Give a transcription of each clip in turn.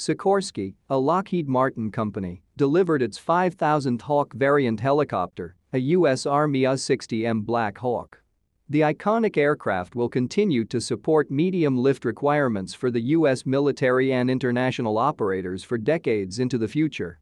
Sikorsky, a Lockheed Martin company, delivered its 5,000th Hawk variant helicopter, a U.S. Army UH-60M Black Hawk. The iconic aircraft will continue to support medium lift requirements for the U.S. military and international operators for decades into the future.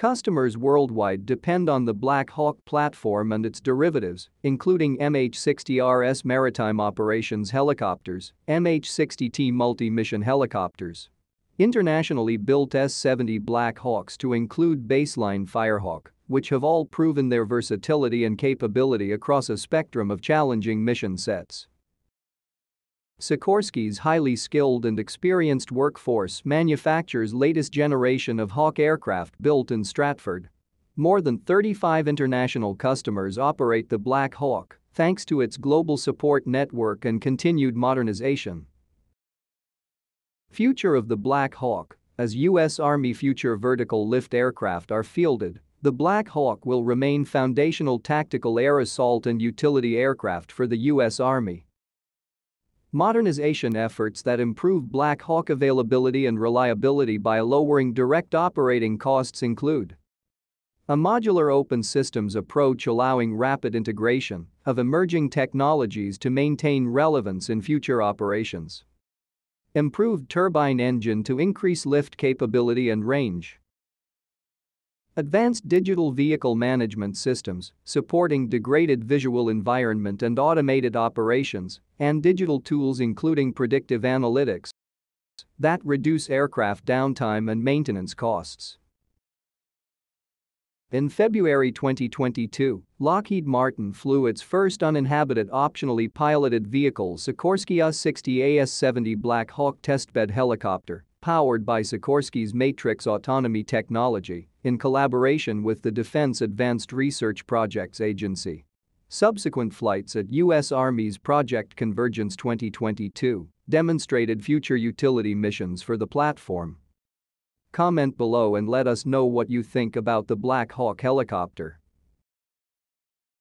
Customers worldwide depend on the Black Hawk platform and its derivatives, including MH-60RS maritime operations helicopters, MH-60T multi-mission helicopters. Internationally built S-70 Black Hawks to include baseline Firehawk, which have all proven their versatility and capability across a spectrum of challenging mission sets. Sikorsky's highly skilled and experienced workforce manufactures latest generation of Hawk aircraft built in Stratford. More than 35 international customers operate the Black Hawk thanks to its global support network and continued modernization. Future of the Black Hawk As U.S. Army future vertical lift aircraft are fielded, the Black Hawk will remain foundational tactical air assault and utility aircraft for the U.S. Army Modernization efforts that improve Black Hawk availability and reliability by lowering direct operating costs include a modular open systems approach allowing rapid integration of emerging technologies to maintain relevance in future operations. Improved turbine engine to increase lift capability and range. Advanced digital vehicle management systems, supporting degraded visual environment and automated operations, and digital tools including predictive analytics that reduce aircraft downtime and maintenance costs. In February 2022, Lockheed Martin flew its first uninhabited optionally piloted vehicle Sikorsky UH-60 AS-70 Black Hawk testbed helicopter powered by Sikorsky's Matrix autonomy technology in collaboration with the Defense Advanced Research Projects Agency. Subsequent flights at U.S. Army's Project Convergence 2022 demonstrated future utility missions for the platform. Comment below and let us know what you think about the Black Hawk helicopter.